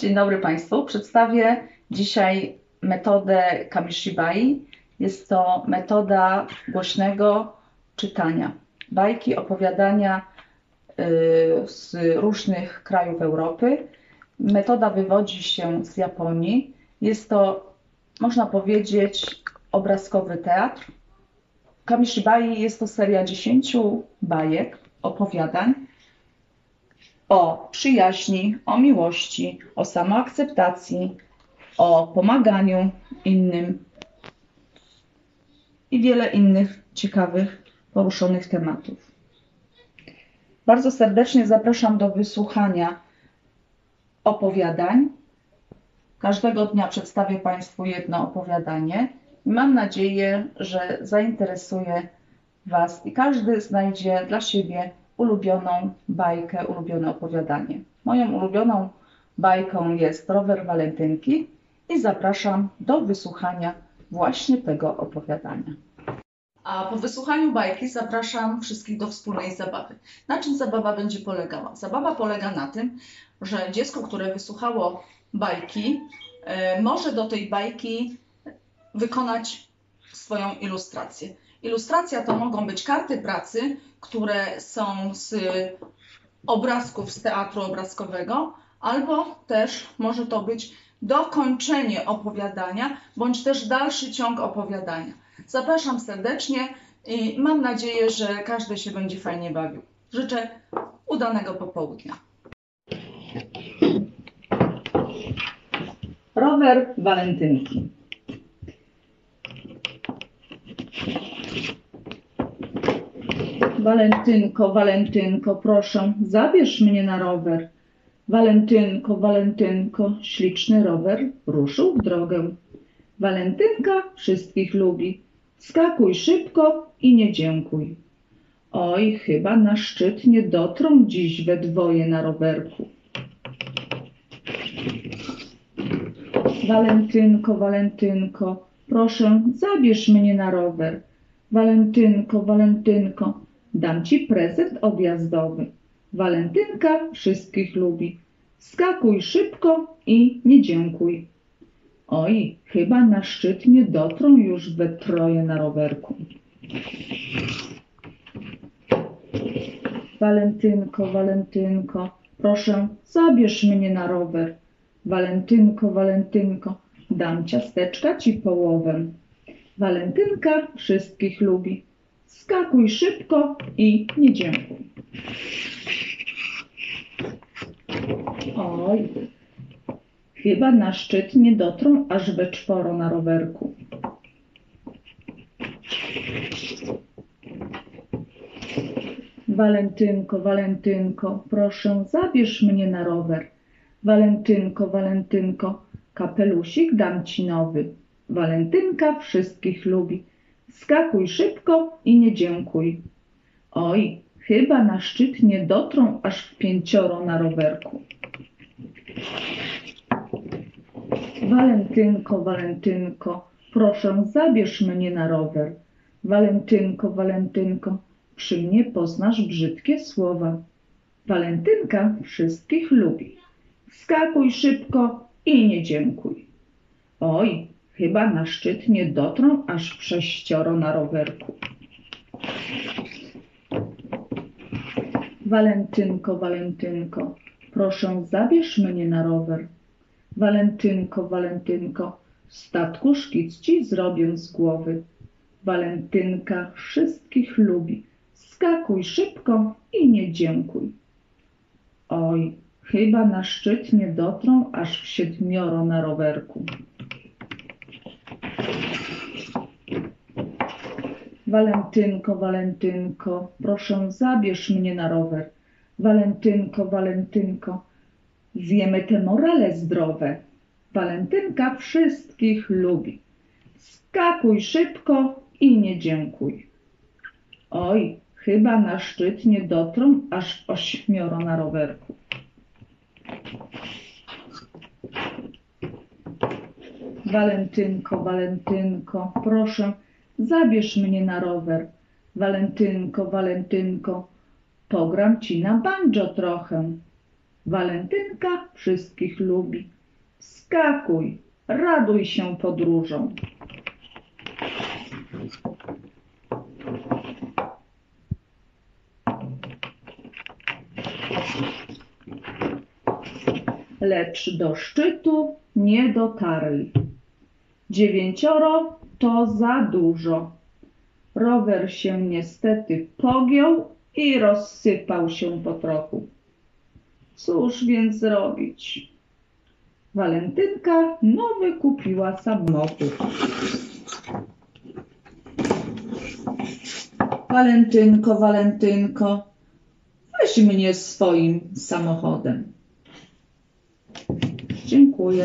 Dzień dobry Państwu. Przedstawię dzisiaj metodę Kamishibai. Jest to metoda głośnego czytania. Bajki, opowiadania y, z różnych krajów Europy. Metoda wywodzi się z Japonii. Jest to, można powiedzieć, obrazkowy teatr. Kamishibai jest to seria 10 bajek, opowiadań o przyjaźni, o miłości, o samoakceptacji, o pomaganiu innym i wiele innych ciekawych, poruszonych tematów. Bardzo serdecznie zapraszam do wysłuchania opowiadań. Każdego dnia przedstawię Państwu jedno opowiadanie i mam nadzieję, że zainteresuje Was i każdy znajdzie dla siebie ulubioną bajkę, ulubione opowiadanie. Moją ulubioną bajką jest Rower Walentynki i zapraszam do wysłuchania właśnie tego opowiadania. A po wysłuchaniu bajki zapraszam wszystkich do wspólnej zabawy. Na czym zabawa będzie polegała? Zabawa polega na tym, że dziecko, które wysłuchało bajki, e, może do tej bajki wykonać swoją ilustrację. Ilustracja to mogą być karty pracy, które są z obrazków z teatru obrazkowego, albo też może to być dokończenie opowiadania, bądź też dalszy ciąg opowiadania. Zapraszam serdecznie i mam nadzieję, że każdy się będzie fajnie bawił. Życzę udanego popołudnia. Rower Walentynki. Walentynko, Walentynko, proszę, zabierz mnie na rower. Walentynko, Walentynko, śliczny rower ruszył w drogę. Walentynka wszystkich lubi. Skakuj szybko i nie dziękuj. Oj, chyba na szczyt nie dotrą dziś we dwoje na rowerku. Walentynko, Walentynko, proszę, zabierz mnie na rower. Walentynko, Walentynko, Dam ci prezent objazdowy. Walentynka wszystkich lubi. Skakuj szybko i nie dziękuj. Oj, chyba na szczyt nie dotrą już we troje na rowerku. Walentynko, Walentynko, proszę, zabierz mnie na rower. Walentynko, Walentynko, dam ciasteczka ci połowę. Walentynka wszystkich lubi. Skakuj szybko i nie dziękuj. Oj, chyba na szczyt nie dotrą aż we czworo na rowerku. Walentynko, Walentynko, proszę, zabierz mnie na rower. Walentynko, Walentynko, kapelusik dam ci nowy. Walentynka wszystkich lubi. Skakuj szybko i nie dziękuj. Oj, chyba na szczyt nie dotrą aż w pięcioro na rowerku. Walentynko, Walentynko, proszę zabierz mnie na rower. Walentynko, Walentynko, przy mnie poznasz brzydkie słowa. Walentynka wszystkich lubi. Skakuj szybko i nie dziękuj. Oj, Chyba na szczyt nie dotrą aż w sześcioro na rowerku. Walentynko, Walentynko, proszę zabierz mnie na rower. Walentynko, Walentynko, statku szkic ci zrobię z głowy. Walentynka wszystkich lubi. Skakuj szybko i nie dziękuj. Oj, chyba na szczyt nie dotrą aż w siedmioro na rowerku. Walentynko, Walentynko, proszę zabierz mnie na rower. Walentynko, Walentynko, zjemy te morele zdrowe. Walentynka wszystkich lubi. Skakuj szybko i nie dziękuj. Oj, chyba na szczyt nie dotrą aż ośmioro na rowerku. Walentynko, Walentynko, proszę, zabierz mnie na rower. Walentynko, Walentynko, pogram ci na banjo trochę. Walentynka wszystkich lubi. Skakuj, raduj się podróżą. Lecz do szczytu nie dotarli. Dziewięcioro to za dużo. Rower się niestety pogiął i rozsypał się po trochu. Cóż więc zrobić? Walentynka nowy kupiła samochód. Walentynko, Walentynko, weź mnie swoim samochodem. Dziękuję.